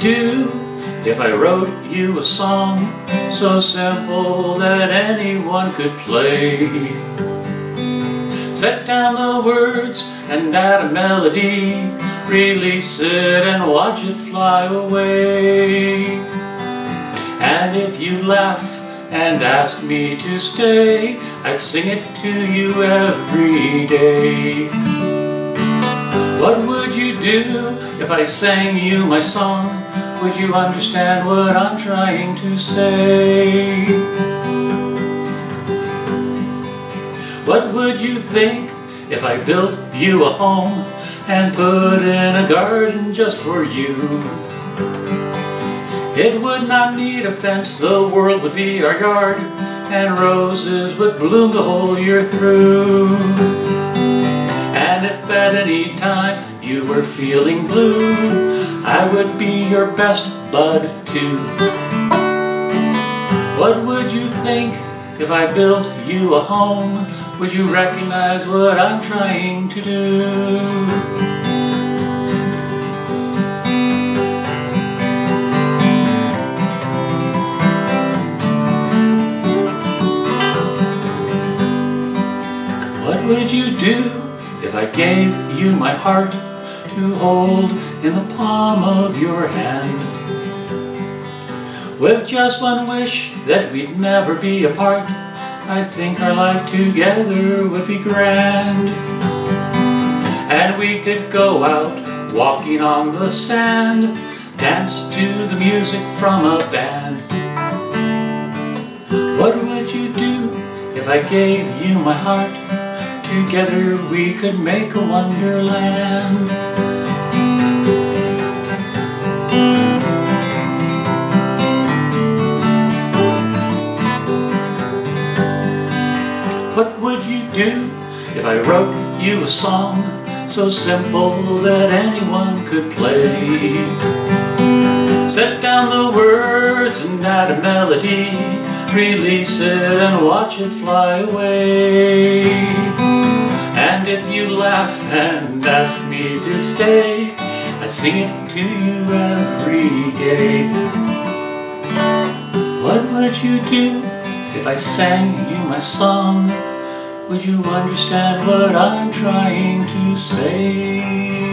do if I wrote you a song so simple that anyone could play? Set down the words and add a melody, release it and watch it fly away. And if you laugh and ask me to stay, I'd sing it to you every day. What would you do if I sang you my song? Would you understand what I'm trying to say? What would you think if I built you a home and put in a garden just for you? It would not need a fence, the world would be our yard, and roses would bloom the whole year through. And if at any time you were feeling blue, I would be your best bud too. What would you think if I built you a home? Would you recognize what I'm trying to do? What would you do if I gave you my heart to hold in the palm of your hand? With just one wish that we'd never be apart, I think our life together would be grand. And we could go out walking on the sand, dance to the music from a band. What would you do if I gave you my heart? Together we could make a wonderland. What would you do if I wrote you a song so simple that anyone could play? Set down the words and add a melody, release it and watch it fly away. Laugh and ask me to stay, I sing it to you every day. What would you do if I sang you my song? Would you understand what I'm trying to say?